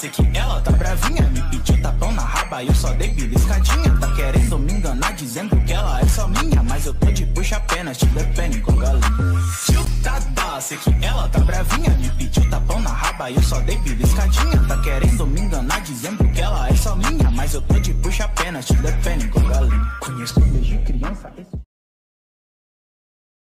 Tá tá é sei que ela tá bravinha. Me pediu tapão na raba e eu só dei beliscadinha. Tá querendo me enganar dizendo que ela é só minha. Mas eu tô de puxa apenas, te depende com galinha. Tiltada, sei que ela tá bravinha. Me pediu tapão na raba e eu só dei beliscadinha. Tá querendo me enganar dizendo que ela é só minha. Mas eu tô de puxa apenas, te depende com galinha. Conheço desde criança.